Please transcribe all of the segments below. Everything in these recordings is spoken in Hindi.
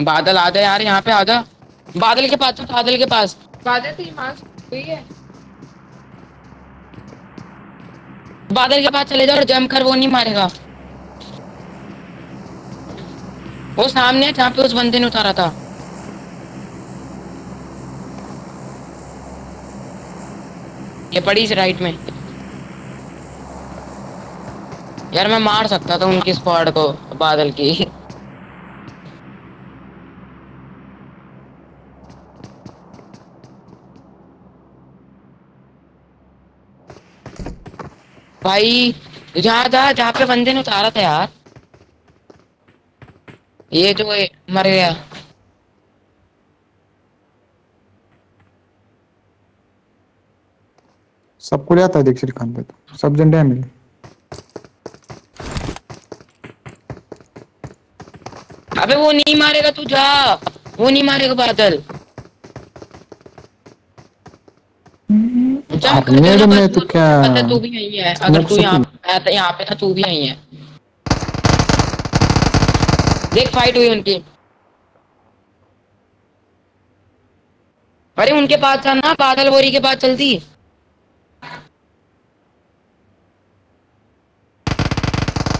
बादल आ जा यार यहाँ पे आ जा। बादल के पास बादल के पास। बादल तेरी माँ है। बादल के पास चले जाओ और जम कर वो नहीं मारेगा। वो सामने है जहाँ पे उस बंदे ने उतारा था। ये पड़ी इस राइट में। यार मैं मार सकता था उनकी स्क्वाड को बादल की। भाई जहाँ जहाँ जहाँ पे बंदे ने उतारा था यार। ये जो ये मर गया। सबको ले आता है देख श्रीकांत पे तो। सब झंडे हैं मिले अबे वो नहीं मारेगा तू जा। वो नहीं मारेगा बादल। जंप मेरे में तो क्या- पता तू भी यही है अगर तू यहाँ पे- यहाँ पे था तू भी यही है। देख फाइट हुई उनकी। अरे उनके पास जाना बादल बोरी के पास चलती।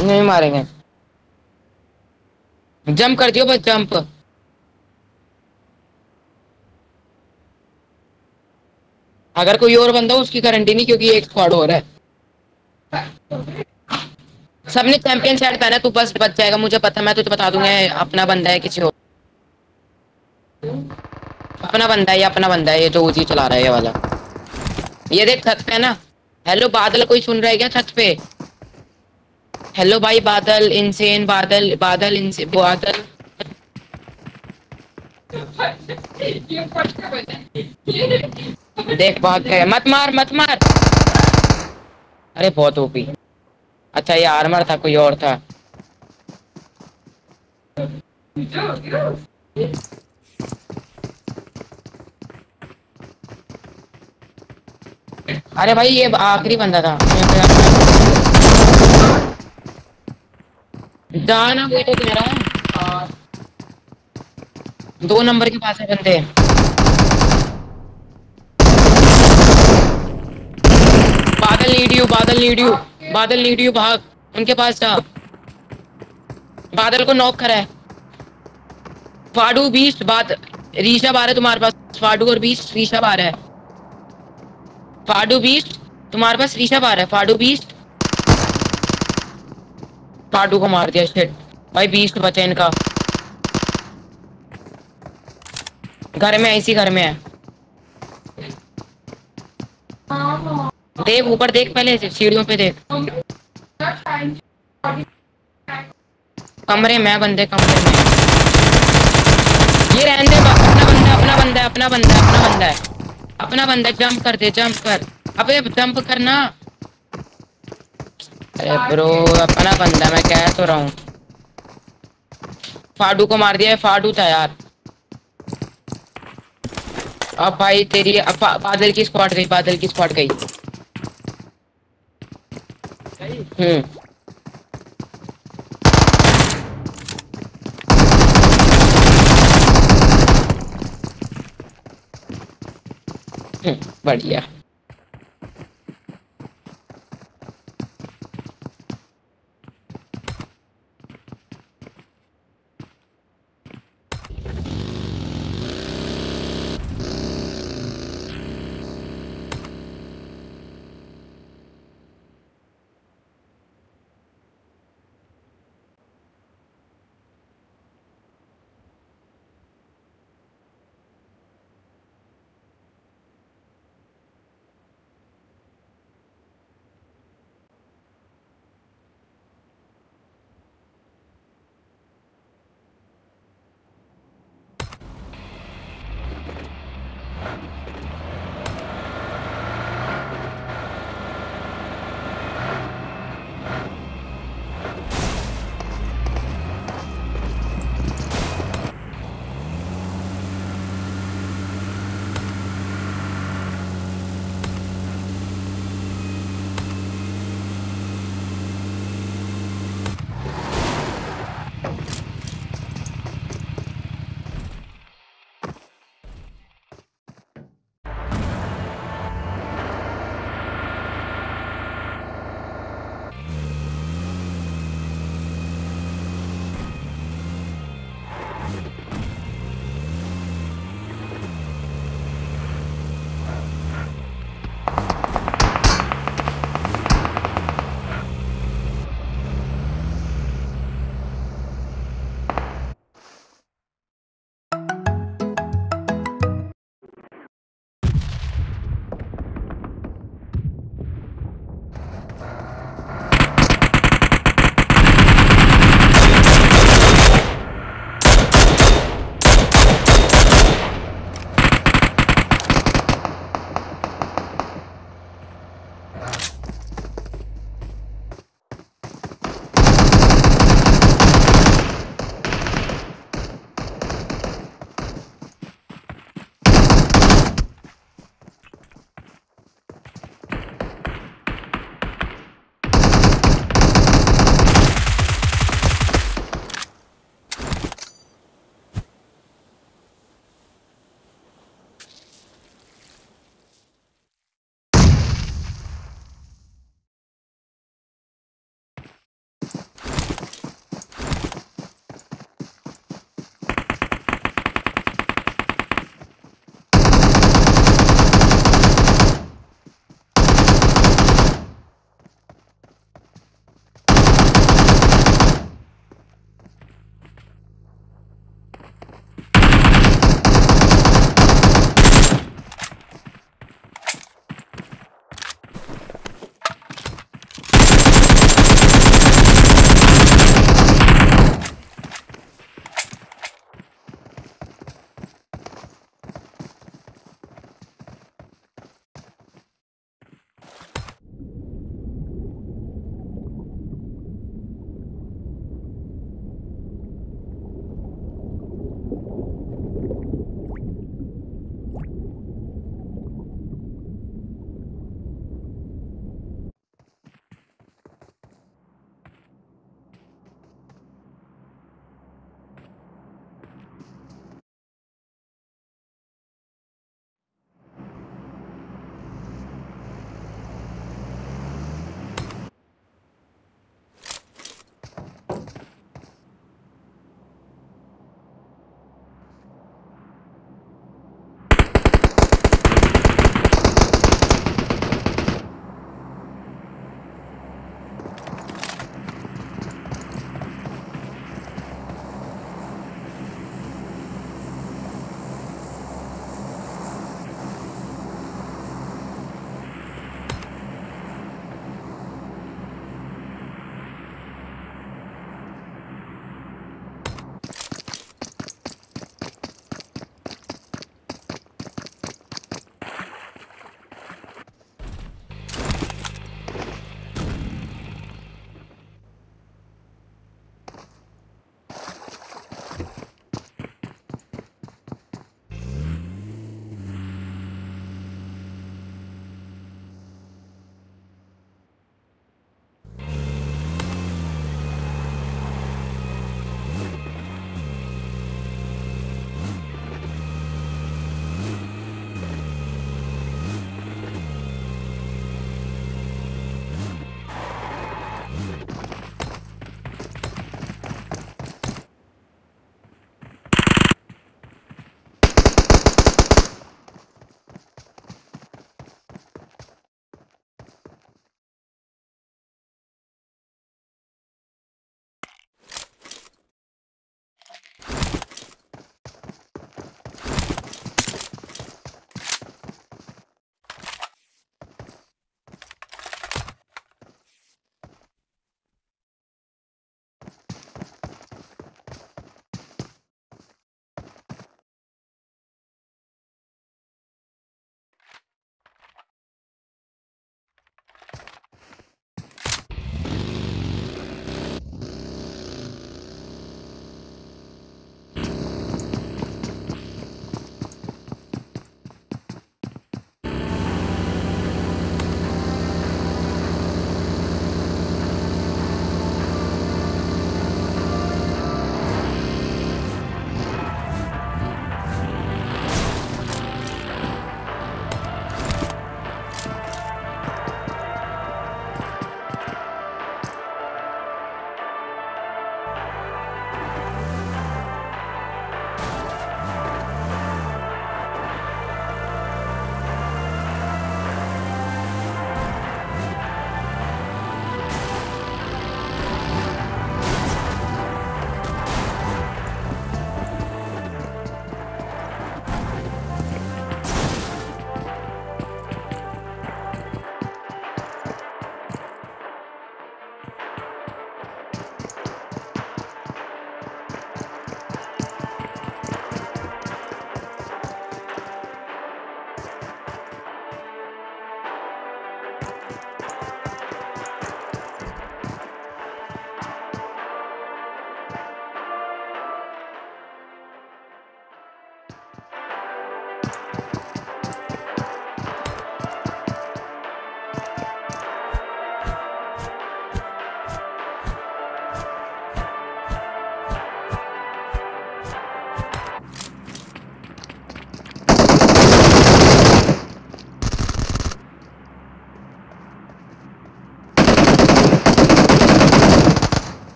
नहीं मारेंगे। जंप कर दियो बस जंप अगर कोई और बंदा उसकी गारंटी नहीं, क्योंकि एक स्क्वाड हो रहा है। सबने चैंपियन सेट पहना, तू बस बच जाएगा, मुझे पता, मैं तुझे बता दूँगा, ये अपना बंदा है, किसी और। अपना बंदा है, ये अपना बंदा है, ये जो उजी चला रहा है, ये वाला। ये देख छत पे ना? हेलो बादल, कोई सुन रहा है क्या छत पे? हेलो भाई, बादल इंसेन बादल बादल इंसे बादल। देख भाग गए। मत मार मत मार। अरे, बहुत ओपी अच्छा ये आर्मर था, कोई और था। अरे भाई, ये आखिरी बंदा था। जाना तो दो नंबर के पास है बंदे Badal need you Badal need you Badal need you भाग उनके पास जा। बादल को नॉक करा है। फाडू बीस बाद रीशा बारह तुम्हारे पास फाडू और बीस रीशा बारह है। फाडू बीस तुम्हारे पास रीशा बारह है फाडू बीस फाडू को मार दिया शिट भाई बीस बचे इनका। घर में है, इसी घर में है। देख, ऊपर देख पहले सीढ़ियों पे देख। कमरे में, बंदे कमरे में। ये रहने दे अपना बंदा अपना बंदा अपना बंदा अपना बंदा है। अपना बंदा जंप कर दे जंप कर। अबे जंप करना। अरे ब्रो अपना बंदा, मैं कह तो रहा हूँ। फाडू को मार दिया है, फाडू था यार। अब भाई, तेरी, अब बादल की स्क्वाड गई, बादल की स्क्वाड गई हम्म हम्म, बढ़िया।